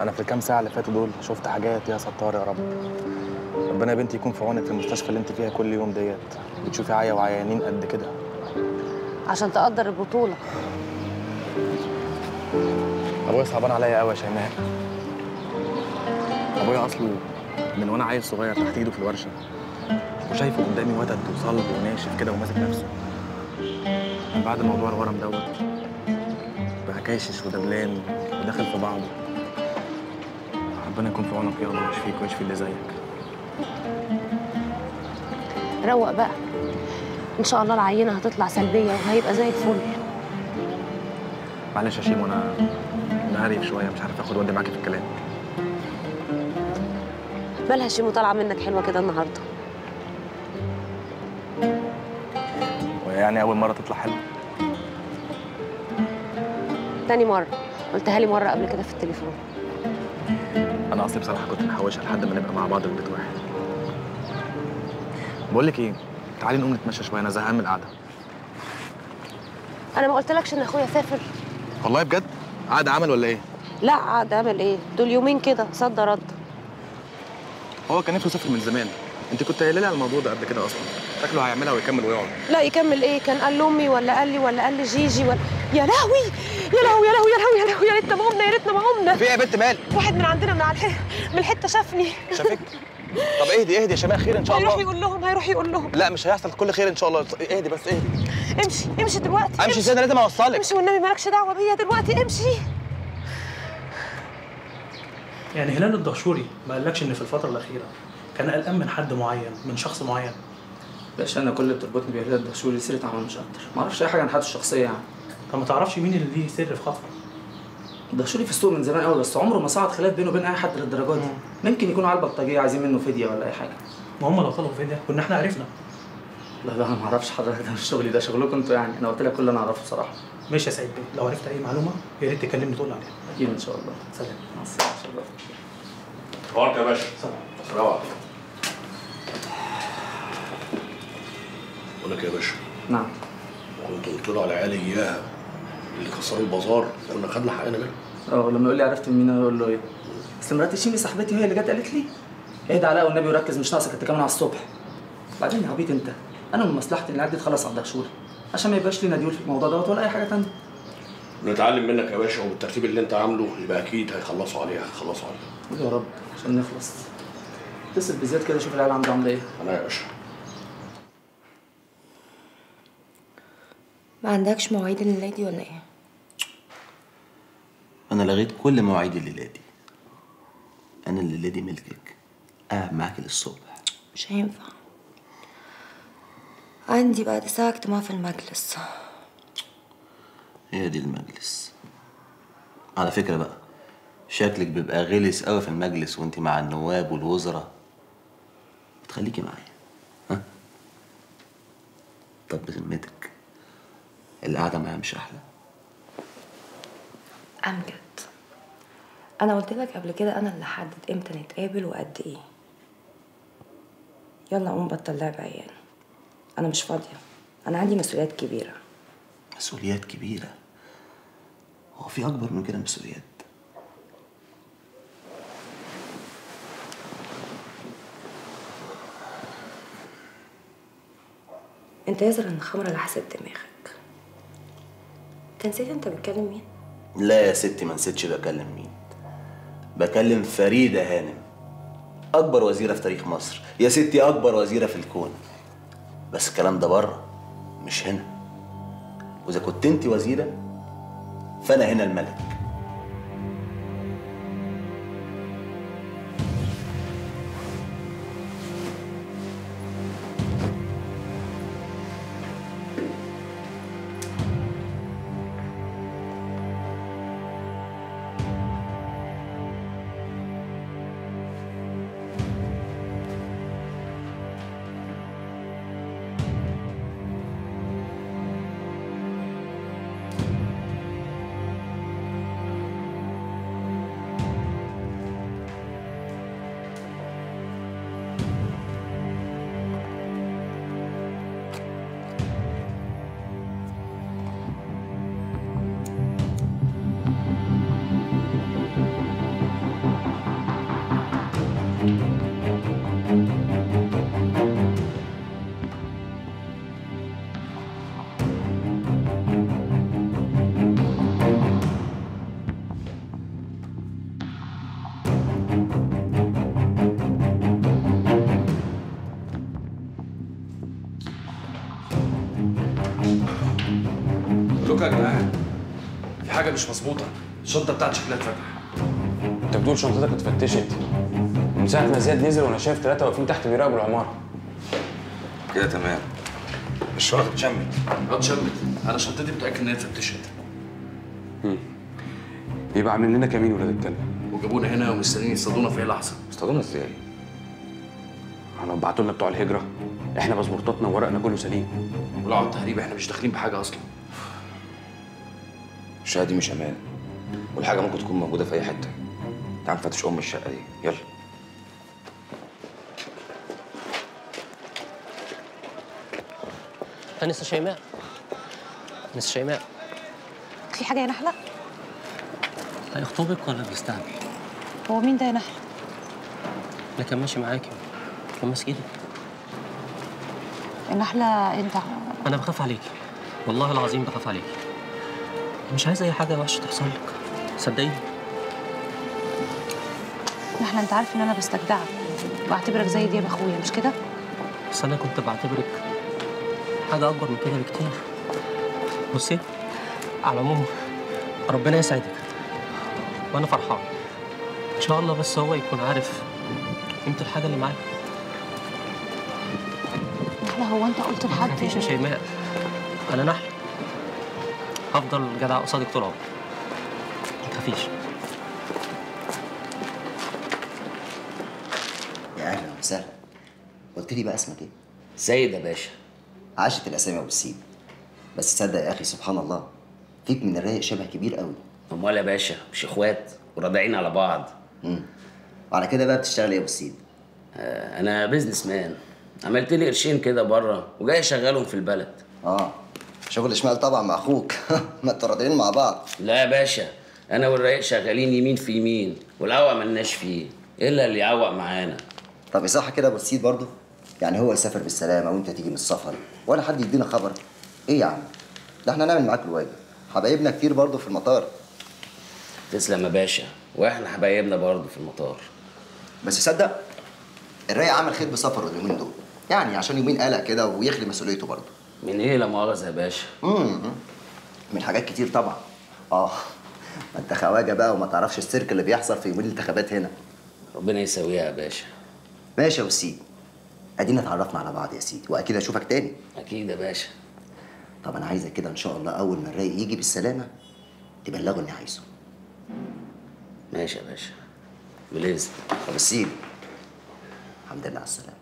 أنا في الكام ساعة اللي فاتوا دول شفت حاجات يا ستار يا رب. ربنا يا بنتي يكون في عونك في المستشفى اللي انت فيها كل يوم ديت. بتشوفي عيا وعيانين قد كده. عشان تقدر البطولة. أبويا صعبان عليا قوي يا شيماء. أبويا أصله من وأنا عيل صغير تحت إيده في الورشة. وشايفه قدامي وتد وصلب وناشف كده وماسك نفسه. من بعد موضوع الورم دوت بقى كاشش ودبلان وداخل في بعضه. ربنا يكون في عونك يا الله. ويشفيك ويشفي اللي زيك؟ روق بقى. إن شاء الله العينة هتطلع سلبية وهيبقى زي الفل. معلش يا شيمو أنا أنا هريف شوية مش عارف آخد ودي معاكي في الكلام. مالها شيمو طالعة منك حلوة كده النهارده. ويعني أول مرة تطلع حلو تاني مرة. قلتها لي مرة قبل كده في التليفون. أنا أصلي بصراحة كنت محوشها لحد ما نبقى مع بعض في بيت واحد. بقول لك إيه تعالي نقوم نتمشى شوية أنا زهقان من القعدة. أنا ما قلتلكش إن أخويا سافر. والله بجد؟ قعدة عمل ولا إيه؟ لا قعد عمل إيه؟ دول يومين كده صد رد. هو كان نفسه يسافر من زمان. أنت كنت قايلة لي على الموضوع ده قبل كده أصلا. شكله هيعملها ويكمل ويقعد. لا يكمل إيه؟ كان قال لأمي ولا قال لي ولا قال لي جيجي ولا يا لهوي! يا لهوي يا لهوي يا لهوي يا لهوي يا ريتنا ما قمنا يا ريتنا ما قمنا. في إيه يا بنت مال؟ واحد من عندنا من على الح... من الحتة شافني. شافك؟ طب اهدي اهدي يا شيماء خير إن شاء هيروح الله. يقول لهم هيروح يقول لهم. لا مش هيحصل كل خير إن شاء الله. اهدي بس اهدي. امشي امشي دلوقتي امشي إزاي أنا لازم أوصلك. امشي والنبي مالكش دعوة بيا دلوقتي امشي. يعني هلال الدهشوري ما قالكش إن في الفترة الأخيرة كان قلقان من حد معين من شخص معين؟ باشا أنا كل اللي بتربطني بهلال الدهشوري سيرة عمل مش أكتر. ما أعرفش أي حاجة عن حياته الشخصية يعني. طب ما تعرفش مين اللي ليه سر في خطفه؟ الدهشوري في السوق من زمان قوي بس عمره ما صعد خلاف بينه وبين أي حد للدرجة دي. ممكن يكونوا على البلطجيه عايزين منه فديه ولا أي حاجة. ما هم لو طلبوا فديه كنا إحنا عرفنا. لا لا أنا ما أعرفش حضرتك ده مش شغلي ده شغلكم أنتوا يعني. أنا قلت لك كل اللي أنا أعرفه بصراحة. ماشي يا سعيد بيه لو عرفت أي معلومة يا ريت تكلمني تقول لي عليها. أكيد إن شاء الله. سلام. مع السلامة إن شاء الله. يا باشا. سلام. بقول لك يا باشا. نعم. كنت قلت له على عيال اياها اللي كسروا البازار كنا خدنا حقنا منهم آه لما يقول لي عرفت من مين أقول له إيه؟ بس مرات شيمي صاحبتي هي اللي جت قالت لي اهدى علاء والنبي وركز مش ناقصك انت كمان على الصبح. بعدين يا عبيط انت أنا من مصلحتي ان عدي تخلص على الدهشوري عشان ما يبقاش لينا ديول في الموضوع دوت ولا اي حاجة تانية. نتعلم منك يا باشا وبالترتيب اللي انت عامله يبقى أكيد هيخلصوا عليها هيخلصوا عليها. يا رب عشان نخلص. اتصل بزياد كده شوف العيال عنده عاملة إيه. أنا يا باشا. ما عندكش مواعيد الليلة دي ولا إيه؟ أنا لغيت كل مواعيد الليلة دي. أنا الليلة دي ملكك. قاعد معاك للصبح. مش هينفع. عندي بعد ساعة اجتماع في المجلس. هي دي المجلس. على فكرة بقى شكلك بيبقى غلس قوي في المجلس وانت مع النواب والوزراء. بتخليكي معايا. ها؟ طب بذمتك. القعدة معايا مش أحلى. أمجد أنا قلت لك قبل كده أنا اللي حدد إمتى نتقابل وقد إيه. يلا قوم بطل لعب عيال. أنا مش فاضية. أنا عندي مسؤوليات كبيرة. مسؤوليات كبيرة؟ هو في أكبر من كده مسؤوليات؟ أنت يظهر إن خمرة لحست دماغك. أنت نسيت أنت بتكلم مين؟ لا يا ستي ما نسيتش بكلم مين. بكلم فريدة هانم أكبر وزيرة في تاريخ مصر. يا ستي أكبر وزيرة في الكون. بس الكلام ده بره مش هنا. وإذا كنت أنت وزيرة فأنا هنا الملك. حاجة مش مظبوطة. الشنطة بتاعتي شكلها اتفتح. انت بتقول شنطتك اتفتشت. من ساعة ما زياد نزل وأنا شايف ثلاثة واقفين تحت بيراقبوا العمارة. كده تمام. الشنطة اتشمت. آه اتشمت. أنا شنطتي متأكد إن هي اتفتشت. يبقى عاملين لنا كمين ولاد الكلب. وجابونا هنا ومستنيين يصطادونا في أي لحظة. اصطادونا إزاي؟ إحنا بعتوا لنا بتوع الهجرة. إحنا باسبورتاتنا وورقنا كله سليم. ولو على التهريب إحنا مش داخلين بحاجة أصلا. الشقة دي مش أمان. والحاجة ممكن تكون موجودة في أي حتة. تعال نفتش أم الشقة دي. يلا. أنسة شيماء. أنسة شيماء. في حاجة يا نحلة؟ هيخطبك ولا بيستعمل؟ هو مين ده يا نحلة؟ اللي كان ماشي معاكي كان ماسك إيدك. يا نحلة أنت أنا بخاف عليكي والله العظيم بخاف عليكي مش عايز أي حاجة وحشة تحصل لك. صدقيني نحله انت عارف إن أنا بستجدعك. بعتبرك زي دياب أخويا مش كده؟ بس أنا كنت بعتبرك حاجة أكبر من كده بكتير. بصي على العموم ربنا يسعدك. وأنا فرحان. إن شاء الله بس هو يكون عارف قيمة الحاجة اللي معاه نحله هو أنت قلت لحد. تخافيش يا شيماء. أنا نحل. هفضل جدع قصادك طول عمري ما تخافيش. يا أهلا وسهلا. قلت لي بقى اسمك إيه؟ سيد يا باشا. عاشت الأسامي أبو السيد بس تصدق يا أخي سبحان الله فيك من الرايق شبه كبير قوي. أمال يا باشا مش إخوات؟ وراضعين على بعض. امم وعلى كده بقى بتشتغل إيه يا أبو السيد؟ آه أنا بيزنس مان عملت لي قرشين كده بره وجاي أشغلهم في البلد. آه. شغل شمال طبعا مع أخوك. ما أنتوا راضيين مع بعض. لا يا باشا أنا والرايق شغالين يمين في يمين والعوق ملناش فيه إلا اللي يعوق معانا. طب صح كده أبو السيد برضه؟ يعني هو يسافر بالسلامة وأنت تيجي من السفر ولا حد يدينا خبر. إيه يا عم؟ ده إحنا نعمل معاك الواجب. حبايبنا كتير برضه في المطار. تسلم يا باشا وإحنا حبايبنا برضه في المطار. بس صدق الرايق عمل خير بسفره اليومين دول. يعني عشان يومين قلق كده ويخلي مسؤوليته برضه. من إيه لا مؤاخذة يا باشا؟ امم من حاجات كتير طبعا. آه. ما انت خواجة بقى وما تعرفش السيرك اللي بيحصل في يومين الانتخابات هنا. ربنا يسويها يا باشا. ماشي يا وسيد ادينا اتعرفنا على بعض يا سيدي وأكيد اشوفك تاني. أكيد يا باشا. طب أنا عايزك كده إن شاء الله أول ما الرايق يجي بالسلامة تبلغه إني عايزه. ماشي يا باشا. بالاذن طب السيد الحمد لله على السلامة.